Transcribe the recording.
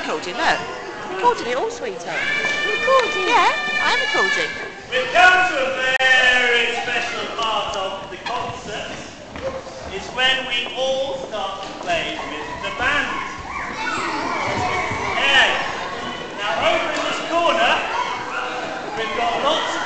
recording, look. Recording it all, sweetheart. Recording. Yeah, I am recording. We've come to a very special part of the concert. It's when we all start to play with the band. Yeah. Now over in this corner, we've got lots of